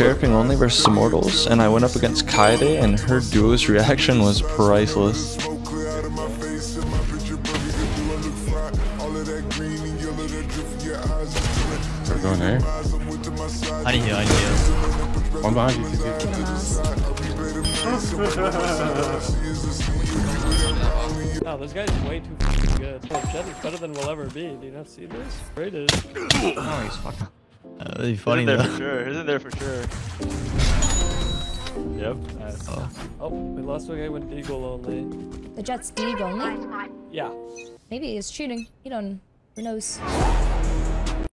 Cherping only versus Immortals, and I went up against Kyedae, and her duo's reaction was priceless. We're going there. I need you, I need you. One behind you, TP. Oh, this guy's way too good. Oh, Jett is better than we'll ever be. Do you not see this? Rated. Oh, he's fucking. That'd be funny Isn't there though. for sure. Isn't there for sure. Yep. Nice. Oh. Oh, we lost a guy with Deagle only. The Jett's Deeg only? Yeah. Maybe he's cheating. You don't. Who knows?